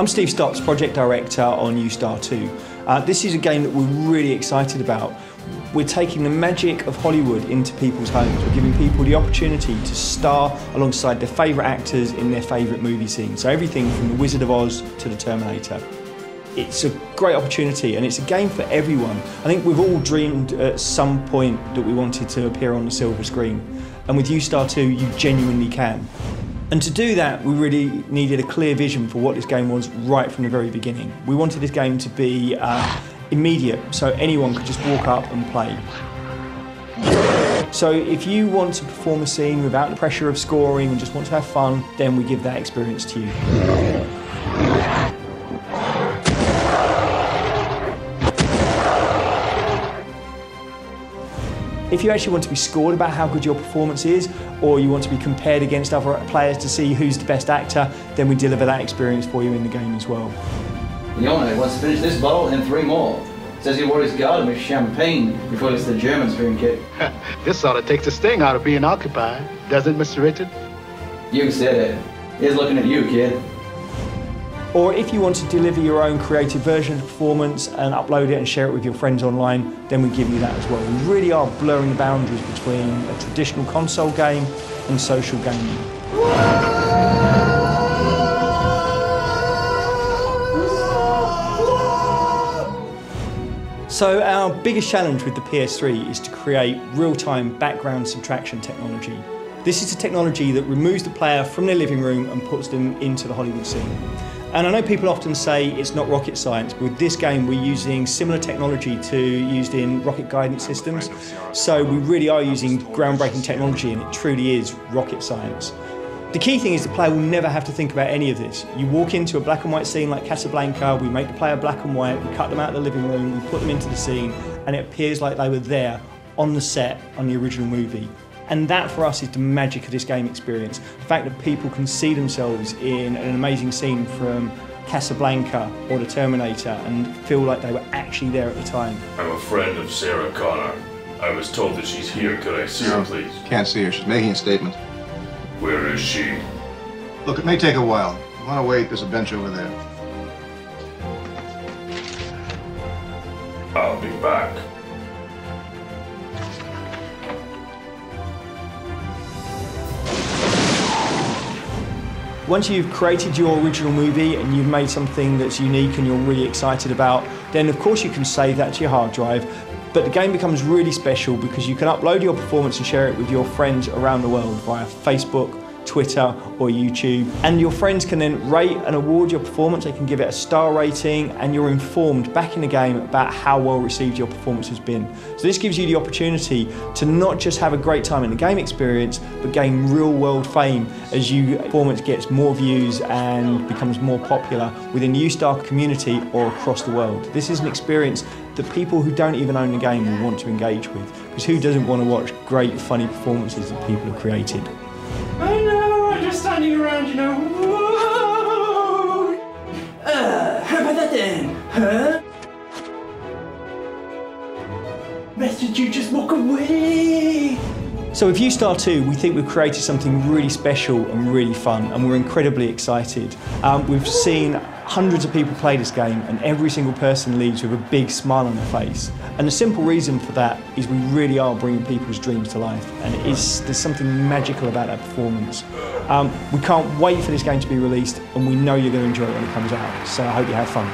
I'm Steve Stotts, Project Director on Yoostar 2. Uh, this is a game that we're really excited about. We're taking the magic of Hollywood into people's homes. We're giving people the opportunity to star alongside their favourite actors in their favourite movie scene. So everything from The Wizard of Oz to The Terminator. It's a great opportunity and it's a game for everyone. I think we've all dreamed at some point that we wanted to appear on the silver screen. And with Yoostar 2, you genuinely can. And to do that, we really needed a clear vision for what this game was right from the very beginning. We wanted this game to be uh, immediate, so anyone could just walk up and play. So if you want to perform a scene without the pressure of scoring and just want to have fun, then we give that experience to you. If you actually want to be scored about how good your performance is, or you want to be compared against other players to see who's the best actor, then we deliver that experience for you in the game as well. The owner wants to finish this bottle and three more. Says he worries God with champagne before it's the Germans drink it. this sort of takes the sting out of being occupied, doesn't it, Mr. Richard? You said it. He's looking at you, kid. Or if you want to deliver your own creative version of performance and upload it and share it with your friends online, then we give you that as well. We really are blurring the boundaries between a traditional console game and social gaming. So our biggest challenge with the PS3 is to create real-time background subtraction technology. This is a technology that removes the player from their living room and puts them into the Hollywood scene. And I know people often say it's not rocket science, but with this game we're using similar technology to used in rocket guidance systems. So we really are using groundbreaking technology and it truly is rocket science. The key thing is the player will never have to think about any of this. You walk into a black and white scene like Casablanca, we make the player black and white, we cut them out of the living room, we put them into the scene, and it appears like they were there on the set on the original movie. And that for us is the magic of this game experience. The fact that people can see themselves in an amazing scene from Casablanca or The Terminator and feel like they were actually there at the time. I'm a friend of Sarah Connor. I was told that she's here. Could I see no, her, please? Can't see her. She's making a statement. Where is she? Look, it may take a while. You want to wait? There's a bench over there. Once you've created your original movie and you've made something that's unique and you're really excited about, then of course you can save that to your hard drive. But the game becomes really special because you can upload your performance and share it with your friends around the world via Facebook, Twitter or YouTube. And your friends can then rate and award your performance. They can give it a star rating and you're informed back in the game about how well received your performance has been. So this gives you the opportunity to not just have a great time in the game experience, but gain real world fame as your performance gets more views and becomes more popular within the Yoostar community or across the world. This is an experience that people who don't even own the game will want to engage with. Because who doesn't want to watch great, funny performances that people have created? You. Whoa! Uh, how about that then? Huh? Better you just walk away. So with Yoostar 2, we think we've created something really special and really fun, and we're incredibly excited. Um, we've seen hundreds of people play this game, and every single person leaves with a big smile on their face. And the simple reason for that is we really are bringing people's dreams to life, and it is, there's something magical about that performance. Um, we can't wait for this game to be released, and we know you're going to enjoy it when it comes out, so I hope you have fun.